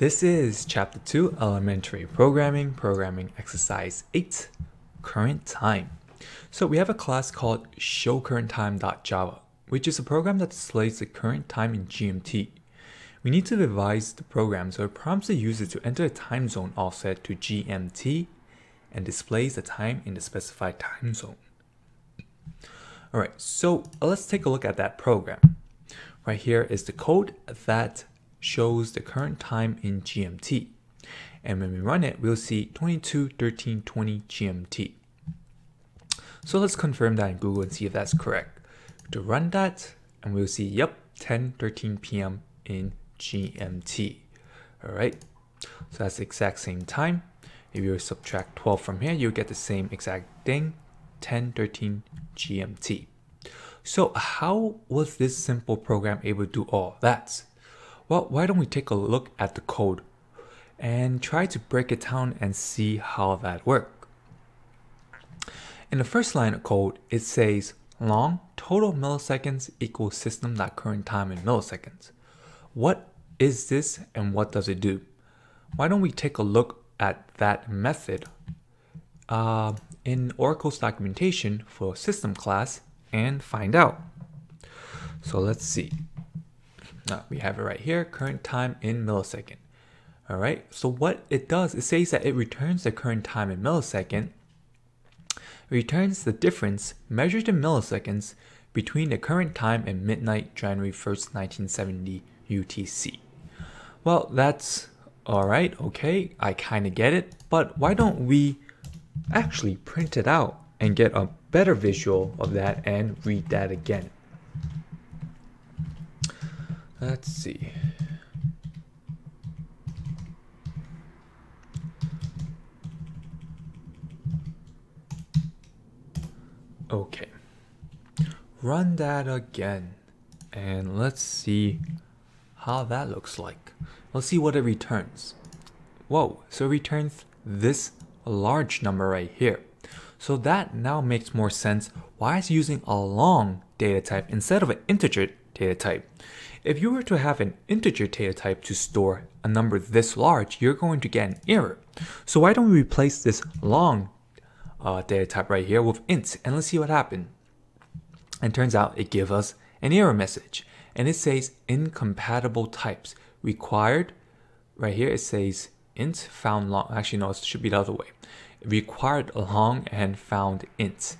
This is Chapter 2 Elementary Programming, Programming Exercise 8 Current Time. So we have a class called showCurrentTime.java, which is a program that displays the current time in GMT. We need to revise the program so it prompts the user to enter a time zone offset to GMT and displays the time in the specified time zone. Alright, so let's take a look at that program. Right here is the code that shows the current time in GMT. And when we run it, we'll see 22, 13, 20 GMT. So let's confirm that in Google and see if that's correct. To run that, and we'll see, yep, 10, 13 p.m. in GMT. All right, so that's the exact same time. If you subtract 12 from here, you'll get the same exact thing, 10, 13 GMT. So how was this simple program able to do all that? Well, why don't we take a look at the code and try to break it down and see how that works. In the first line of code, it says long total milliseconds equals system.current time in milliseconds. What is this and what does it do? Why don't we take a look at that method uh, in Oracle's documentation for system class and find out. So let's see. Uh, we have it right here, current time in millisecond. All right, so what it does, it says that it returns the current time in millisecond, returns the difference measured in milliseconds between the current time and midnight January 1st, 1970 UTC. Well, that's all right, okay, I kind of get it, but why don't we actually print it out and get a better visual of that and read that again? Let's see. Okay. Run that again. And let's see how that looks like. Let's see what it returns. Whoa, so it returns this large number right here. So that now makes more sense why it's using a long data type instead of an integer data type. If you were to have an integer data type to store a number this large, you're going to get an error. So why don't we replace this long uh, data type right here with int and let's see what happened. And turns out it gives us an error message and it says incompatible types required. Right here it says int found long. Actually, no, it should be the other way. Required long and found int.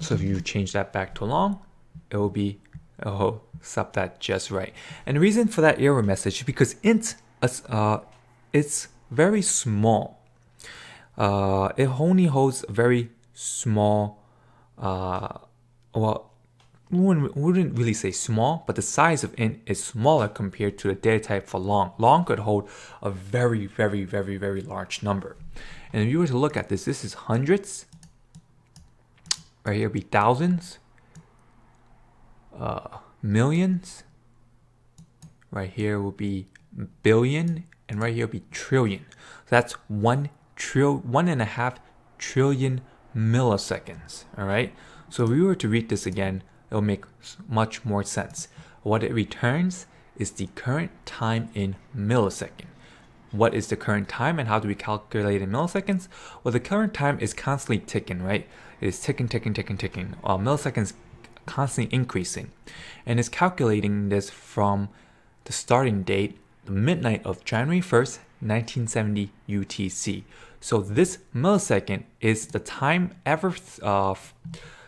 So if you change that back to long, it will be oh stop that just right. And the reason for that error message is because int uh, it's very small. Uh, it only holds a very small uh, well we wouldn't, wouldn't really say small, but the size of int is smaller compared to the data type for long. Long could hold a very, very, very, very large number. And if you were to look at this, this is hundreds. Right here would be thousands, uh, millions. Right here will be billion, and right here will be trillion. So that's one trill, one and a half trillion milliseconds. All right. So if we were to read this again, it'll make much more sense. What it returns is the current time in millisecond. What is the current time and how do we calculate in milliseconds? Well, the current time is constantly ticking, right? It is ticking, ticking, ticking, ticking. While milliseconds constantly increasing. And it's calculating this from the starting date, the midnight of January 1st, 1970 UTC. So this millisecond is the time ever uh,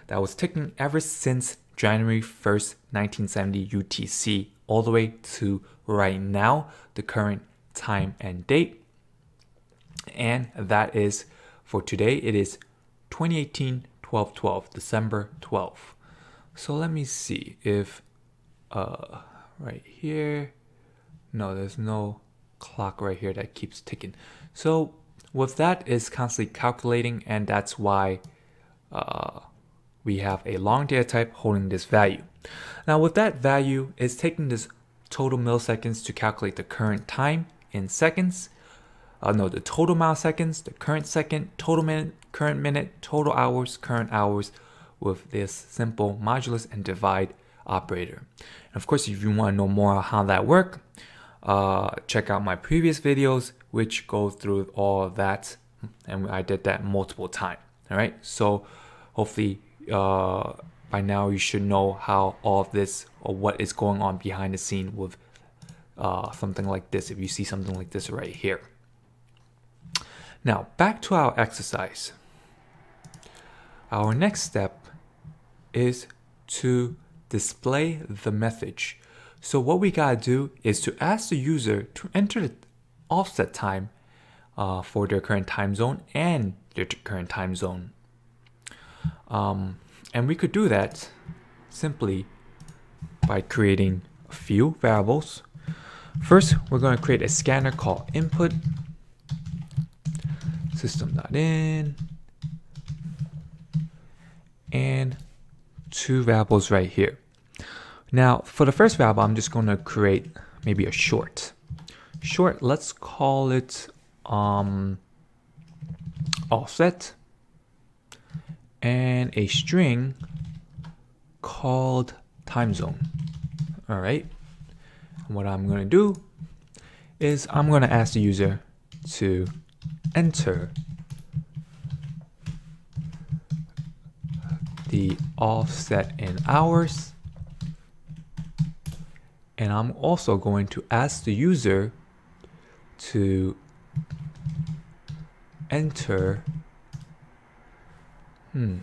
that was ticking ever since January 1st, 1970 UTC, all the way to right now, the current time and date. And that is for today, it is 2018 12 12, December 12th. So let me see if, uh, right here, no, there's no clock right here that keeps ticking. So with that is constantly calculating, and that's why uh, we have a long data type holding this value. Now with that value, it's taking this total milliseconds to calculate the current time in seconds. Uh, no, the total milliseconds, the current second, total minute, current minute, total hours, current hours with this simple modulus and divide operator. And of course, if you want to know more how that works, uh, check out my previous videos, which go through all of that. And I did that multiple times. All right. So hopefully uh, by now you should know how all of this or what is going on behind the scene with uh, something like this. If you see something like this right here. Now back to our exercise. Our next step is to display the message. So what we gotta do is to ask the user to enter the offset time uh, for their current time zone and their current time zone. Um, and we could do that simply by creating a few variables. First, we're going to create a scanner called input system.in and two variables right here. Now, for the first variable, I'm just going to create maybe a short. Short, let's call it um, offset and a string called time zone. All right. what I'm going to do is I'm going to ask the user to enter the offset in hours. And I'm also going to ask the user to enter Hmm.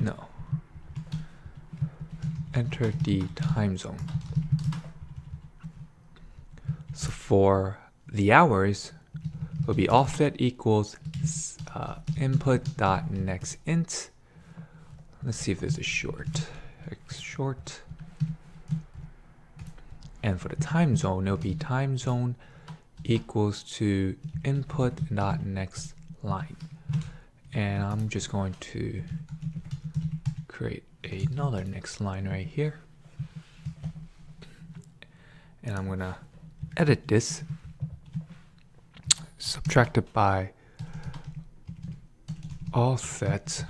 No. Enter the time zone. So for the hours, will be offset equals uh, input dot next int. Let's see if there's a short. X short. And for the time zone, it'll be time zone equals to input dot next line. And I'm just going to create another next line right here. And I'm gonna edit this, subtract it by offset.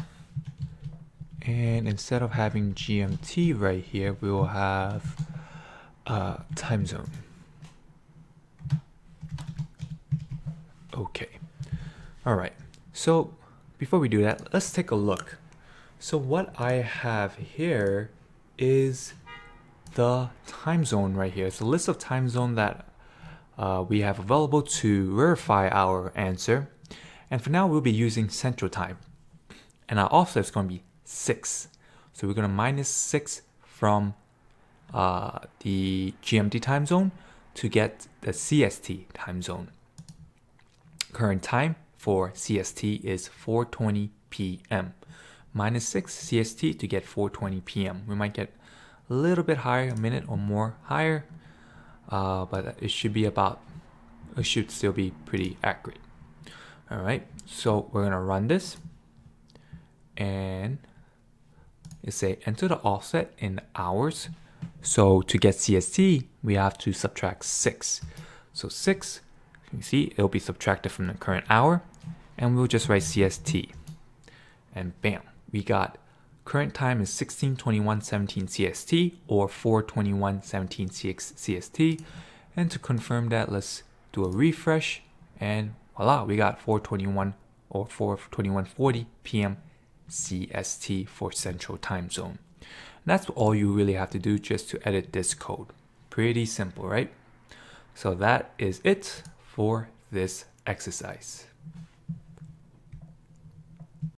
And instead of having GMT right here, we will have uh, time zone. Okay. All right. So before we do that, let's take a look. So what I have here is the time zone right here. It's a list of time zone that uh, we have available to verify our answer. And for now, we'll be using central time. And our offset is going to be 6. So we're going to minus 6 from uh, the GMT time zone to get the CST time zone. Current time for CST is 4:20 p.m. Minus 6 CST to get 4:20 p.m. We might get a little bit higher, a minute or more higher, uh, but it should be about. It should still be pretty accurate. All right, so we're gonna run this, and it say enter the offset in hours. So to get CST, we have to subtract six. So six you see, it'll be subtracted from the current hour, and we'll just write CST. And bam, we got current time is 1621.17 CST or 421.17 CST. And to confirm that, let's do a refresh, and voila, we got 421 or 421.40 p.m. CST for Central Time Zone. And that's all you really have to do just to edit this code. Pretty simple, right? So that is it for this exercise.